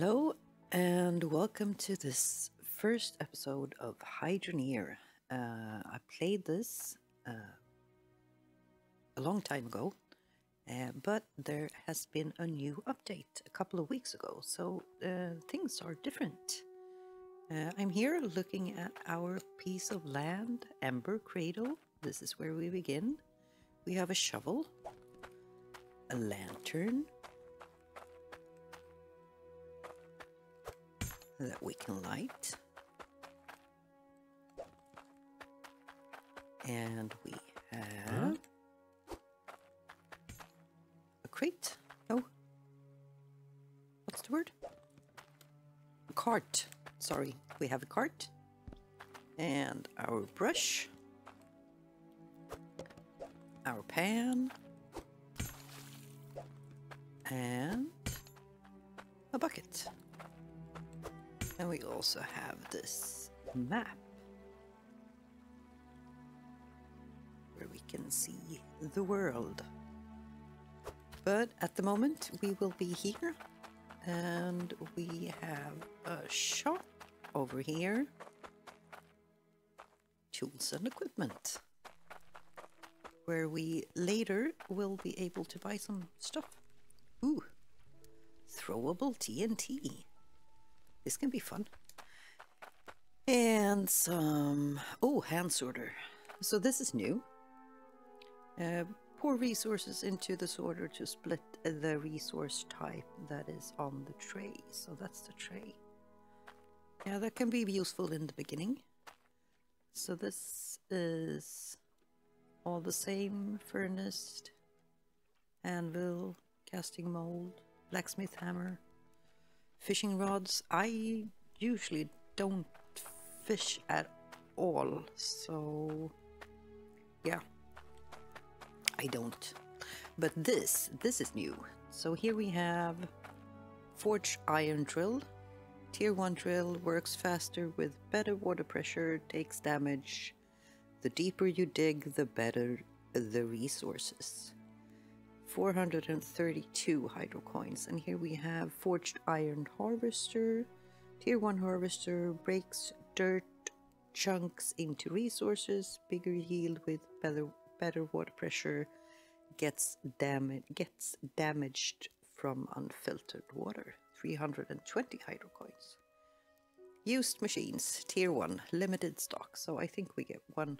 Hello, and welcome to this first episode of Hydroneer. Uh, I played this uh, a long time ago, uh, but there has been a new update a couple of weeks ago, so uh, things are different. Uh, I'm here looking at our piece of land, Ember Cradle. This is where we begin. We have a shovel, a lantern, that we can light. And we have a crate. Oh, what's the word? A cart. Sorry, we have a cart. And our brush. Our pan. And a bucket. And we also have this map where we can see the world. But at the moment, we will be here and we have a shop over here. Tools and equipment. Where we later will be able to buy some stuff. Ooh, throwable TNT. This can be fun. And some... Oh, hand sorter. So this is new. Uh, pour resources into the sorter to split the resource type that is on the tray. So that's the tray. Yeah, that can be useful in the beginning. So this is all the same furnace, anvil, casting mold, blacksmith hammer, fishing rods. I usually don't fish at all, so yeah, I don't. But this, this is new. So here we have forged iron drill. Tier 1 drill works faster with better water pressure, takes damage. The deeper you dig, the better the resources. 432 hydro coins. And here we have Forged Iron Harvester. Tier 1 Harvester breaks dirt chunks into resources, bigger yield with better, better water pressure, gets, dam gets damaged from unfiltered water. 320 hydro coins. Used machines, tier 1, limited stock, so I think we get one,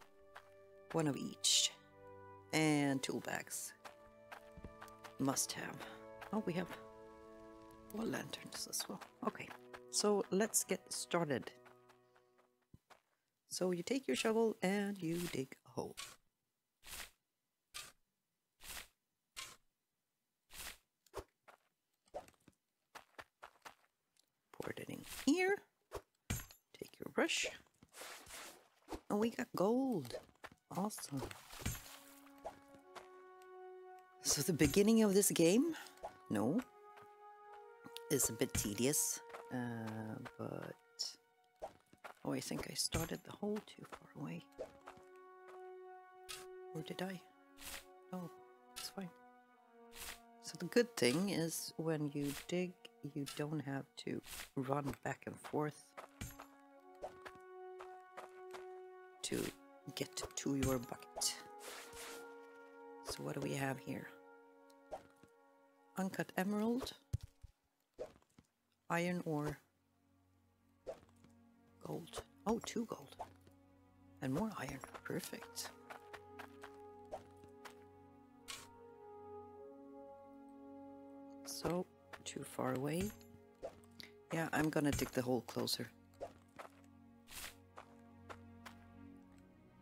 one of each. And tool bags, must have. Oh, we have wall lanterns as well. Okay, so let's get started. So you take your shovel and you dig a hole. Pour it in here. Take your brush. And we got gold. Awesome. So the beginning of this game, no, is a bit tedious, uh, but oh, I think I started the hole too far away. Or did I? Oh, it's fine. So the good thing is when you dig, you don't have to run back and forth to get to your bucket. So what do we have here? Uncut emerald, iron ore, gold. Oh, two gold. And more iron. Perfect. So, too far away. Yeah, I'm gonna dig the hole closer.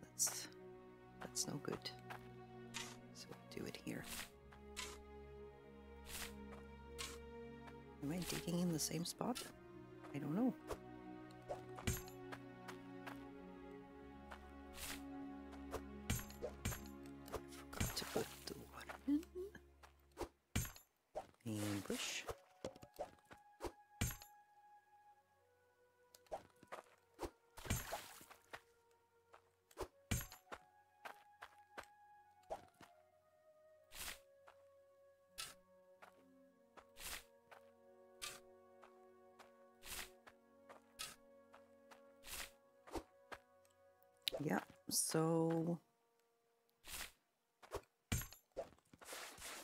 That's, that's no good. Am I digging in the same spot? I don't know. So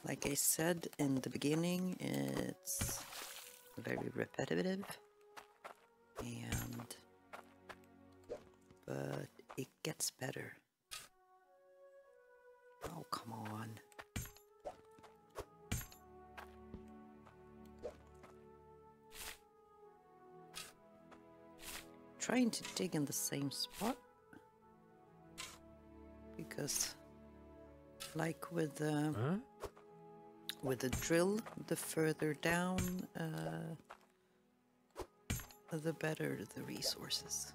like I said in the beginning, it's very repetitive and but it gets better. Oh, come on. Trying to dig in the same spot like with the Huh? with the drill the further down uh, the better the resources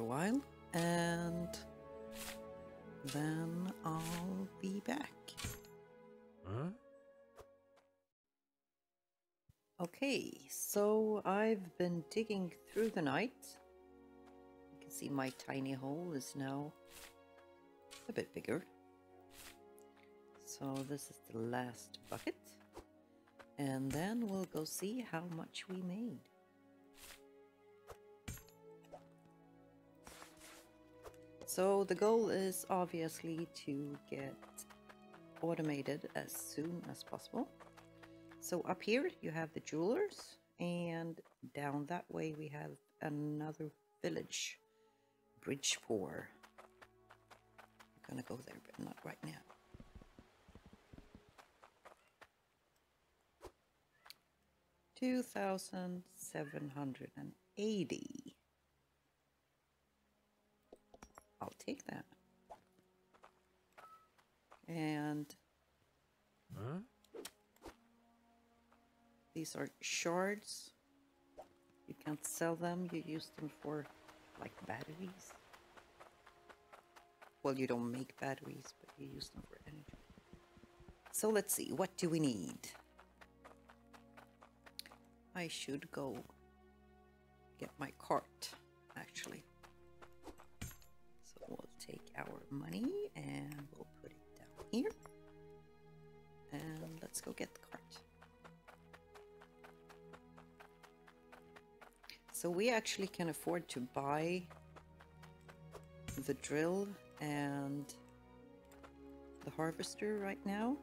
a while and then I'll be back. Huh? Okay, so I've been digging through the night. You can see my tiny hole is now a bit bigger. So this is the last bucket. And then we'll go see how much we made. So the goal is obviously to get automated as soon as possible. So up here you have the jewelers and down that way we have another village, Bridgeport. I'm gonna go there, but not right now. Two thousand seven hundred and eighty. I'll take that. And Huh? these are shards. You can't sell them, you use them for like batteries. Well, you don't make batteries, but you use them for energy. So let's see, what do we need? I should go get my cart, actually. Our money and we'll put it down here. And let's go get the cart. So we actually can afford to buy the drill and the harvester right now.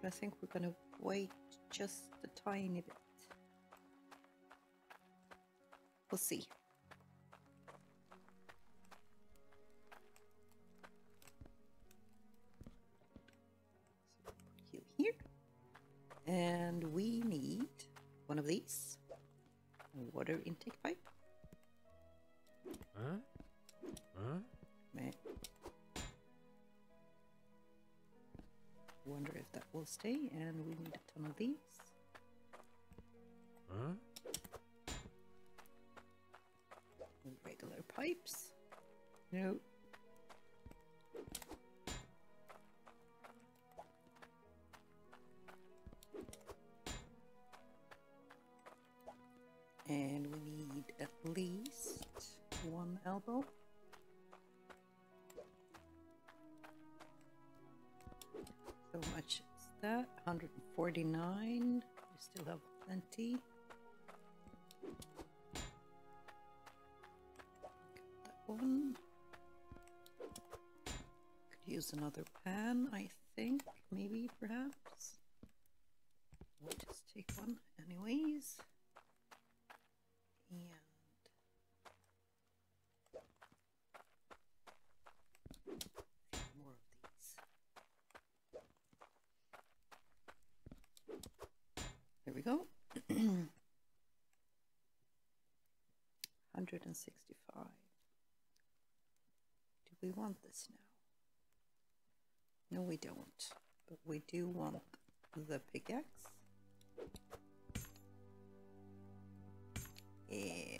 But I think we're gonna wait just a tiny bit. We'll see. And we need one of these. A water intake pipe. Huh? Huh? Meh. Wonder if that will stay, and we need a ton of these. Huh? Regular pipes. No. And we need at least one elbow. So much is that? 149. We still have plenty. That one. Could use another pan, I think. Maybe, perhaps. We'll just take one anyways. And more of these. There we go. 165. Do we want this now? No, we don't. But we do want the pickaxe. Yeah.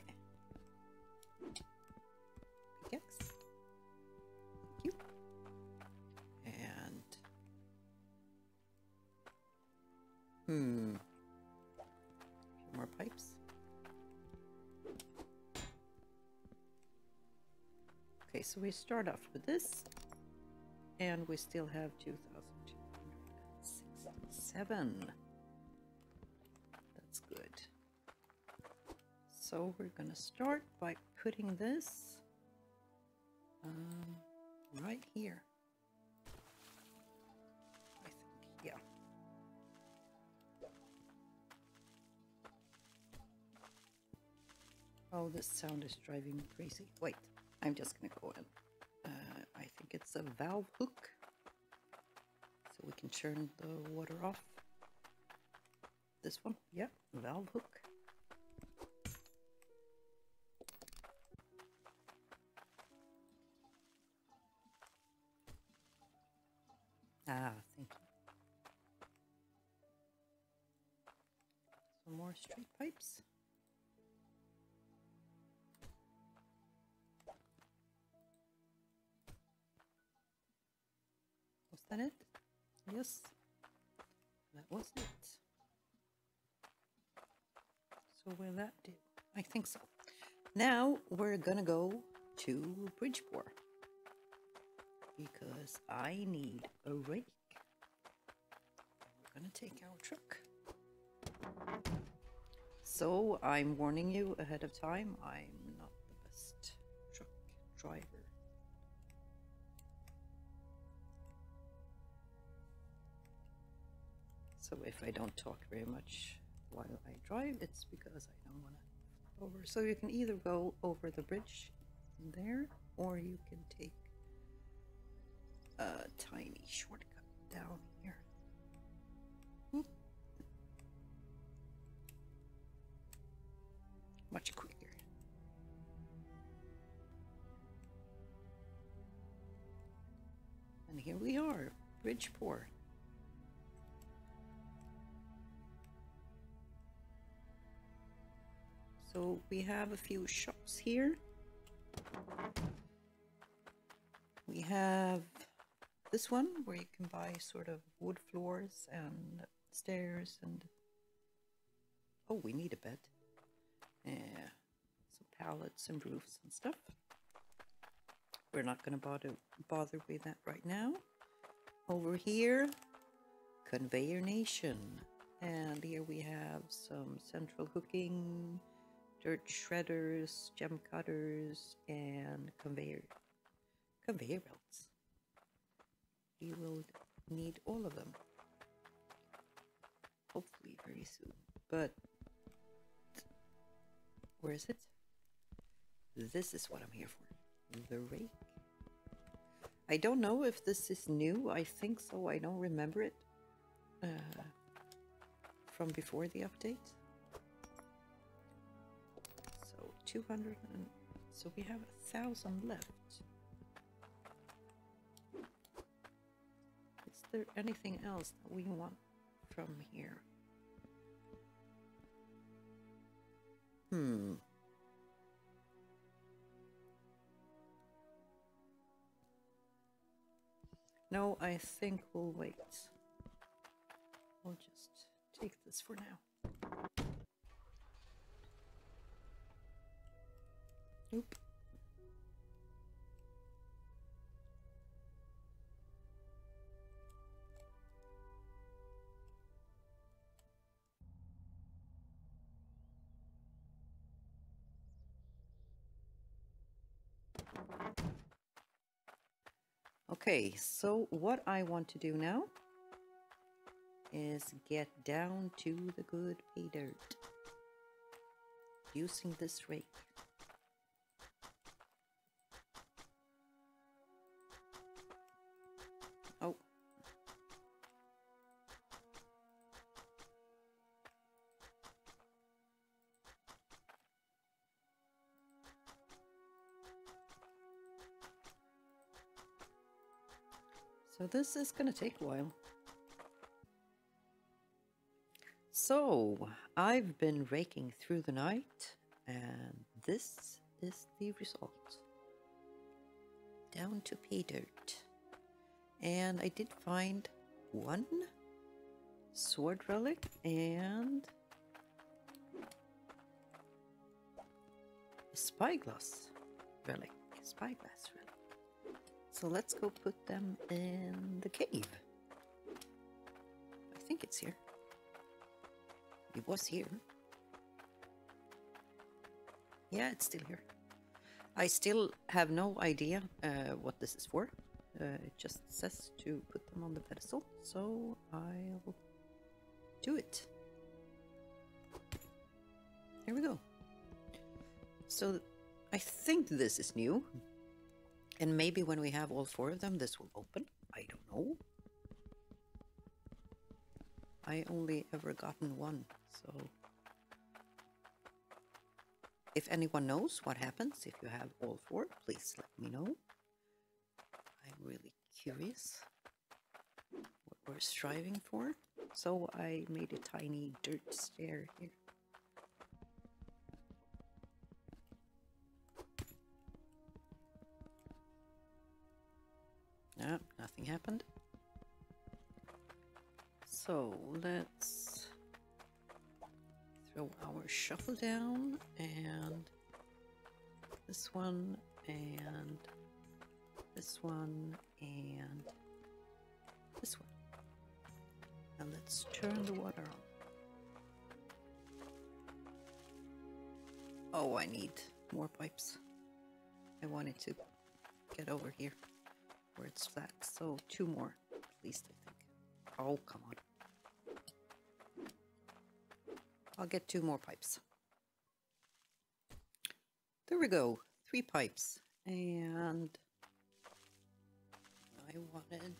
So we start off with this, and we still have 2,267. That's good. So we're gonna start by putting this um, right here. I think, yeah. Oh, this sound is driving me crazy. Wait, I'm just gonna go in. Uh, I think it's a valve hook. So we can turn the water off. This one, yeah, valve hook. Ah, thank you. Some more straight pipes. That it? Yes, that was it. So will that do? I think so. Now we're gonna go to Bridgeport because I need a rake. We're gonna take our truck. So I'm warning you ahead of time, I'm not the best truck driver. So if I don't talk very much while I drive, it's because I don't want to over. So you can either go over the bridge there, or you can take a tiny shortcut down here. Oop. Much quicker. And here we are, Bridgeport. So we have a few shops here. We have this one where you can buy sort of wood floors and stairs and oh we need a bed. Yeah some pallets and roofs and stuff. We're not going to bother bother with that right now. Over here conveyor nation. And here we have some central hooking dirt shredders gem cutters and conveyor conveyor belts you will need all of them. Hopefully very soon. But where is it? This is what I'm here for. The rake. I don't know if this is new. I think so. I don't remember it uh, from before the update. 200 and so we have a thousand left. Is there anything else that we want from here? Hmm. No, I think we'll wait. We'll just take this for now. Nope. Okay, so what I want to do now is get down to the good pay dirt using this rake. This is going to take a while. So I've been raking through the night and this is the result. Down to pay dirt. And I did find one sword relic and a spyglass relic. Spyglass relic. So let's go put them in the cave. I think it's here. It was here. Yeah, it's still here. I still have no idea uh, what this is for. Uh, it just says to put them on the pedestal, so I'll do it. Here we go. So I think this is new. And maybe when we have all four of them, this will open. I don't know. I only ever gotten one, so... If anyone knows what happens if you have all four, please let me know. I'm really curious what we're striving for. So I made a tiny dirt stair here. No, nothing happened. So let's throw our shuffle down and this one and this one and this one. And let's turn the water on. Oh, I need more pipes. I wanted to get over here it's flat. So two more, at least, I think. Oh, come on. I'll get two more pipes. There we go. Three pipes. And I wanted...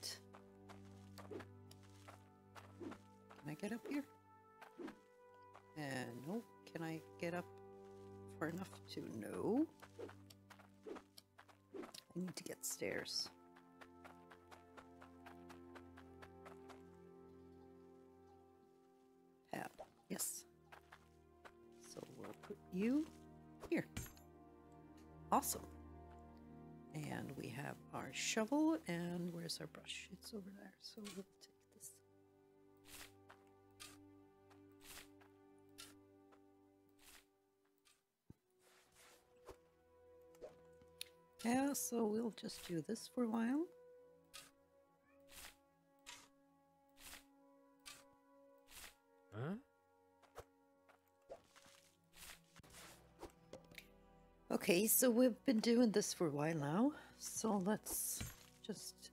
Can I get up here? And no. Can I get up far enough to... No. I need to get stairs. Yes. So we'll put you here. Awesome. And we have our shovel, and where's our brush? It's over there, so we'll take this. Yeah, so we'll just do this for a while. Huh? Okay, so we've been doing this for a while now, so let's just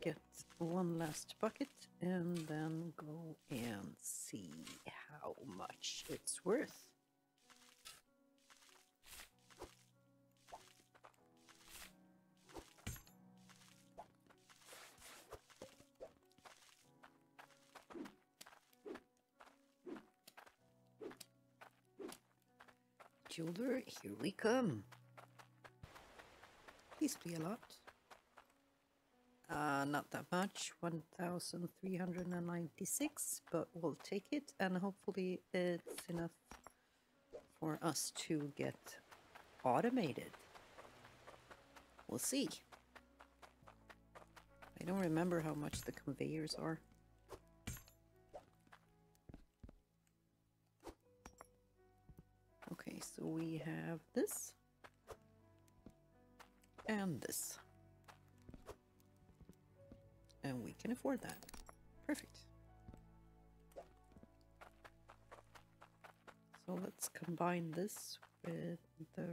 get one last bucket and then go and see how much it's worth. Jeweler, here we come. Please be a lot. Uh, not that much, 1,396, but we'll take it and hopefully it's enough for us to get automated. We'll see. I don't remember how much the conveyors are. Afford that. Perfect. So let's combine this with the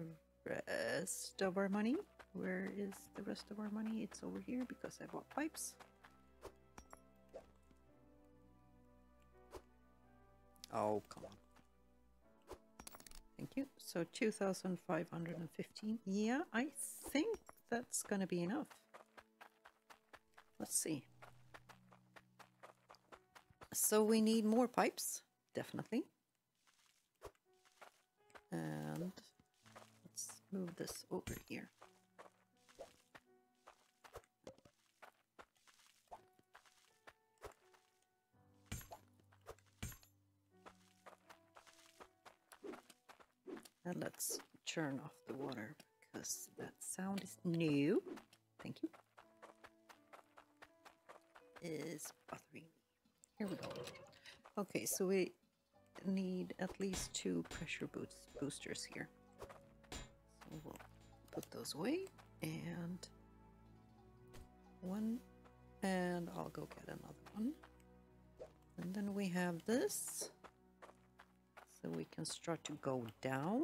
rest of our money. Where is the rest of our money? It's over here because I bought pipes. Oh, come on. Thank you. So 2,515. Yeah, I think that's going to be enough. Let's see. So we need more pipes, definitely. And let's move this over here. And let's turn off the water because that sound is new. Thank you. Is me. Here we go. Okay, so we need at least two pressure boost boosters here. So we'll put those away and One, and I'll go get another one. And then we have this. So we can start to go down.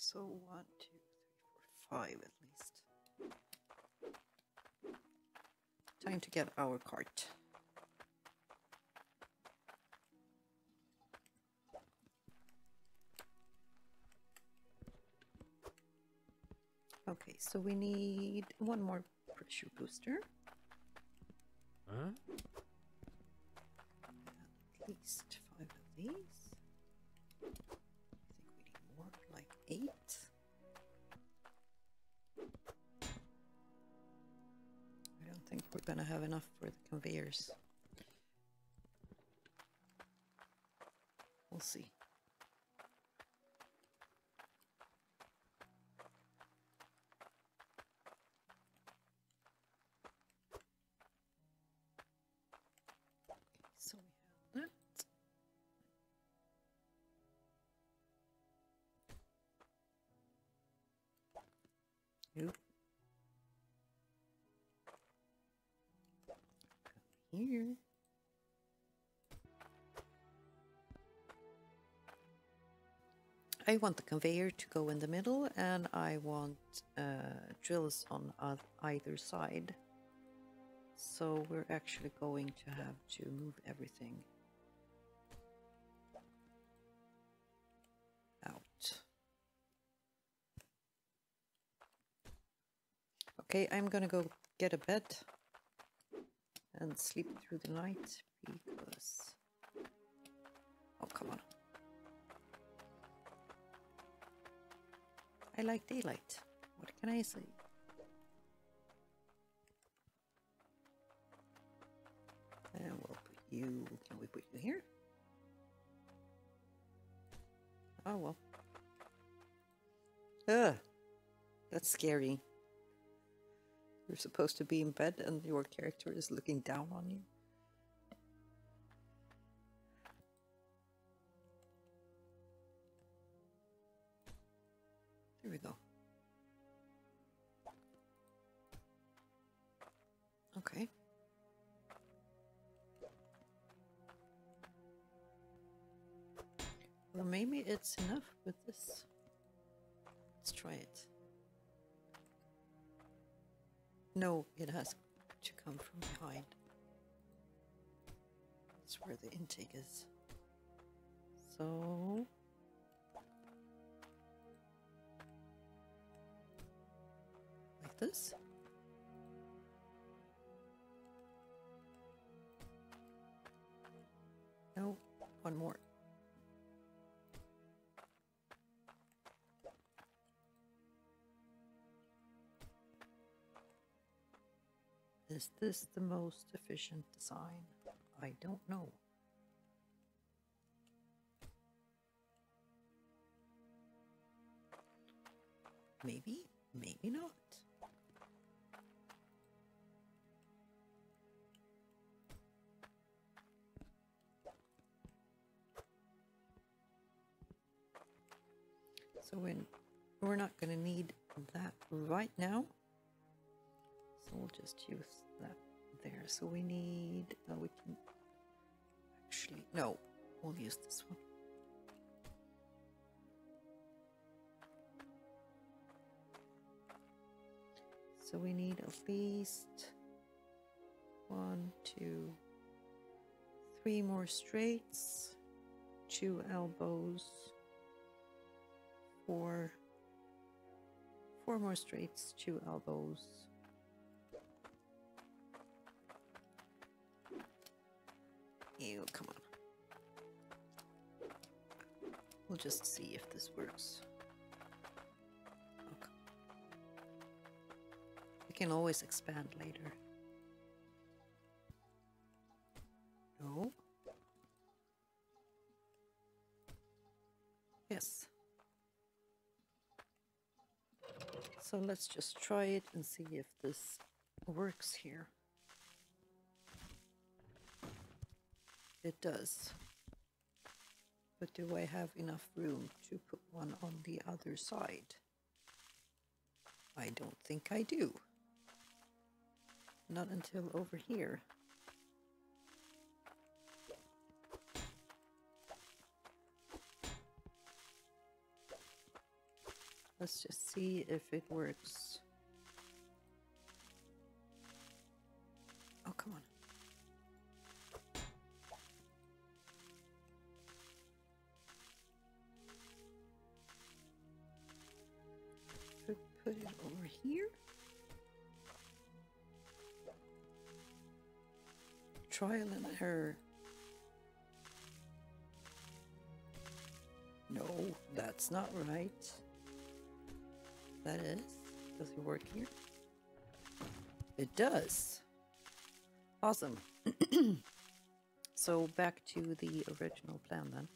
So one, two, three, four, five at least. Time to get our cart. Okay, so we need one more pressure booster. Huh? At least five of these. Eight. I don't think we're gonna have enough for the conveyors. We'll see. Here. I want the conveyor to go in the middle and I want uh, drills on either side. So we're actually going to have to move everything out. Okay, I'm gonna go get a bed and sleep through the night because. Oh, come on. I like daylight. What can I say? And we'll put you. Can we put you here? Oh well. Ugh. That's scary. You're supposed to be in bed and your character is looking down on you. There we go. Okay. Well, maybe it's enough with this. Let's try it. No, it has to come from behind. That's where the intake is. So. Like this. No, one more. Is this the most efficient design? I don't know. Maybe, maybe not. So when we're not going to need that right now. We'll just use that there. So we need, uh, we can actually, no, we'll use this one. So we need at least one, two, three more straights, two elbows, four, four more straights, two elbows. Come on. We'll just see if this works. Okay. We can always expand later. No. Yes. So let's just try it and see if this works here. It does. But do I have enough room to put one on the other side? I don't think I do. Not until over here. Let's just see if it works. Oh, come on. Trial and error. No, that's not right. That is. Does it work here? It does. Awesome. so back to the original plan then.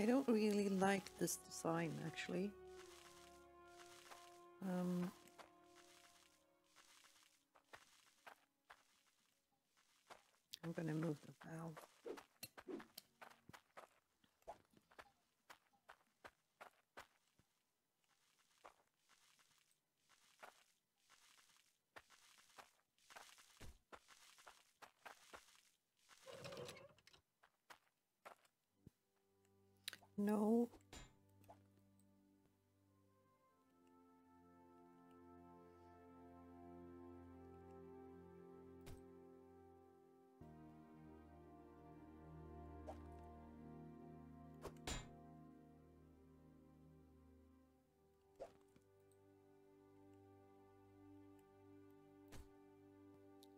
I don't really like this design actually. Um, I'm going to move the valve.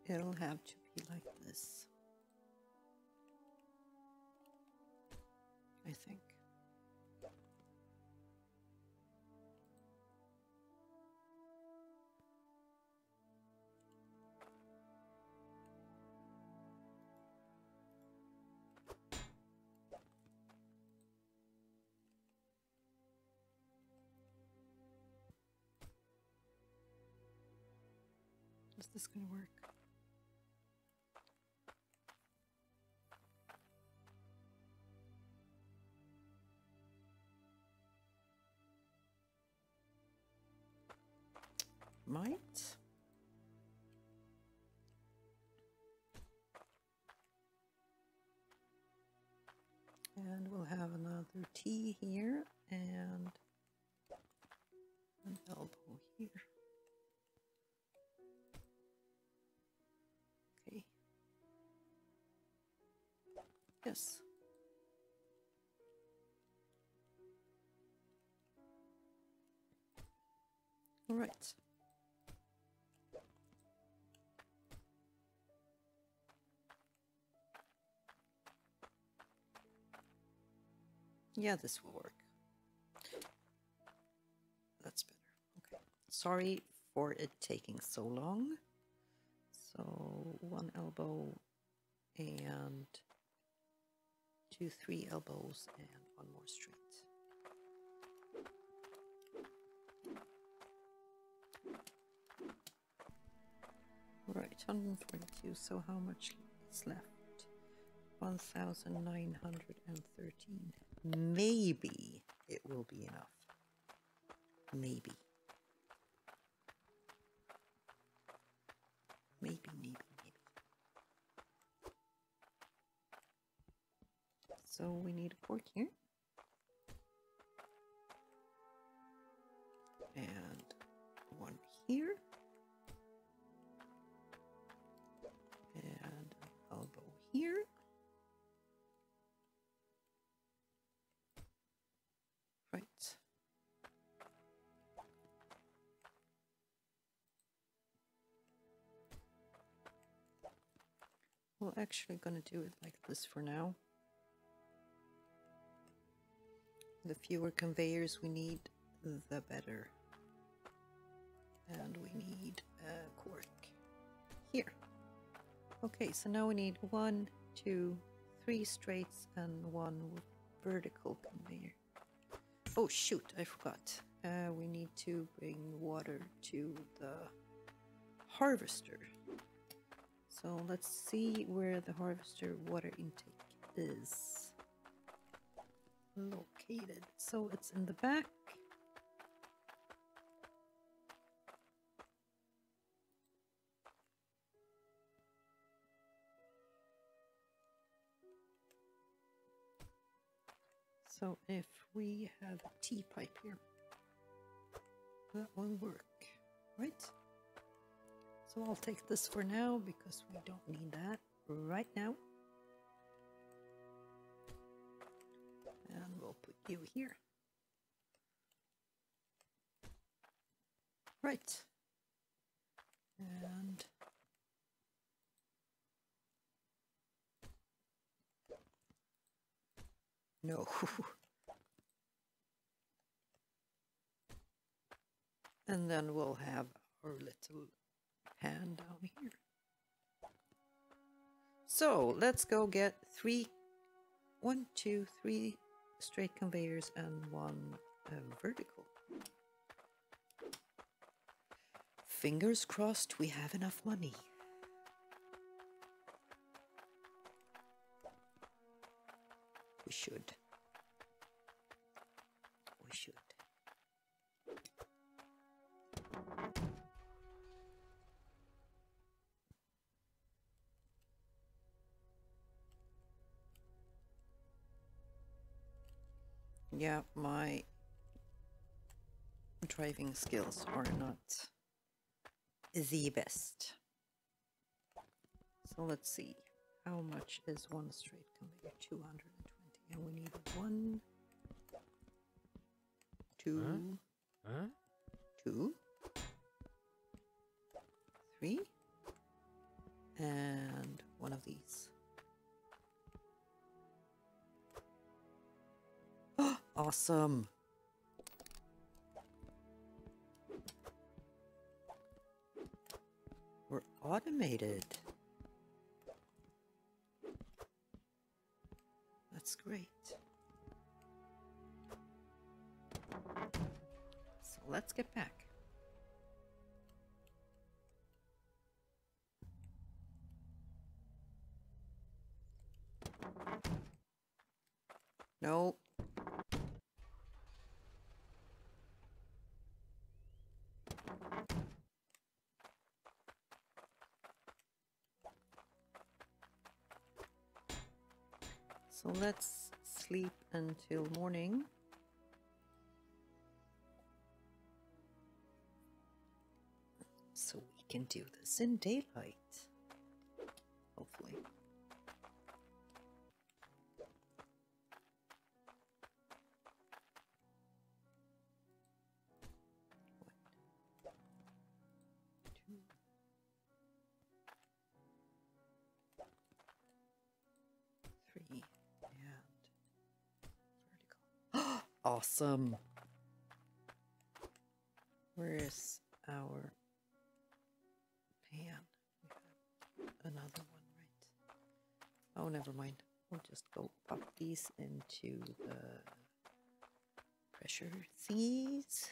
It'll have to be like this. I think. Is this going to work? Might. And we'll have another T here and an elbow here. Okay. Yes. All right. Yeah, this will work. That's better. Okay. Sorry for it taking so long. So one elbow and two, three elbows and one more straight. Right, 142. So how much is left? 1,913. Maybe it will be enough. Maybe. Maybe, maybe, maybe. So we need a fork here. And one here. We're actually going to do it like this for now. The fewer conveyors we need, the better. And we need a cork here. Okay, so now we need one, two, three straights and one vertical conveyor. Oh shoot, I forgot. Uh, we need to bring water to the harvester. So let's see where the harvester water intake is located. So it's in the back. So if we have a T pipe here, that will work, right? So I'll take this for now because we don't need that right now. And we'll put you here. Right. And no. and then we'll have our little down here. So let's go get three, one, two, three straight conveyors and one uh, vertical. Fingers crossed we have enough money. We should. Yeah, my driving skills are not the best. So let's see. How much is one straight conveyor? 220. And we need one, two, Huh? two, three, and one of these. Awesome. We're automated. That's great. So let's get back. No. So let's sleep until morning. So we can do this in daylight. Hopefully. Awesome. Where is our pan? We have another one, right? Oh, never mind. We'll just go pop these into the pressure thingies.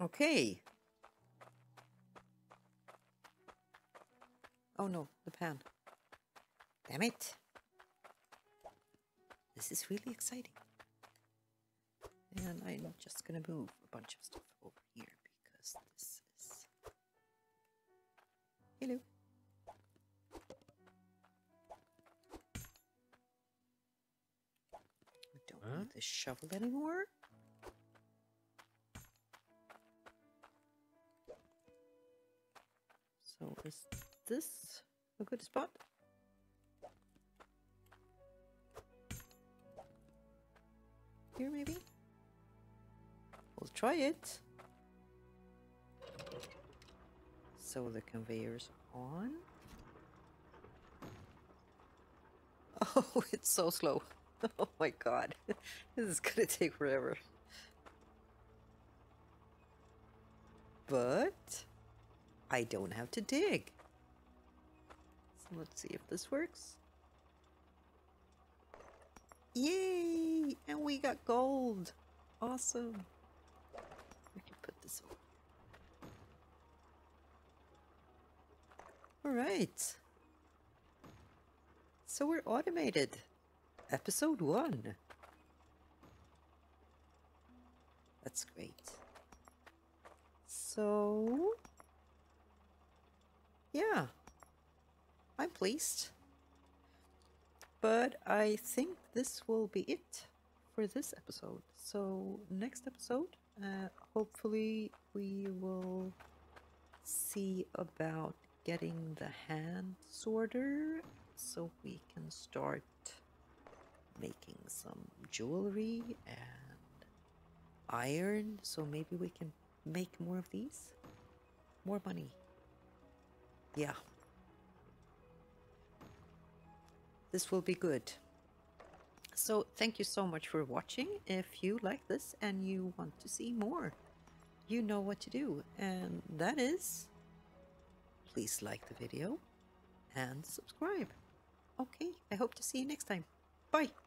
Okay. Oh no, the pan. Damn it. This is really exciting. And I'm just gonna move a bunch of stuff over here because this is. Hello. We don't Huh? need the shovel anymore. Is this a good spot? Here maybe? We'll try it. So the conveyor's on. Oh, it's so slow. Oh my god. This is gonna take forever. But I don't have to dig. So let's see if this works. Yay! And we got gold. Awesome. We can put this over. All right. So we're automated. Episode one. That's great. So, yeah, I'm pleased. But I think this will be it for this episode. So, next episode, uh, hopefully, we will see about getting the hand sorter so we can start making some jewelry and iron so maybe we can make more of these more money yeah. This will be good. So thank you so much for watching. If you like this and you want to see more you know what to do. And that is please like the video and subscribe. Okay i hope to see you next time. Bye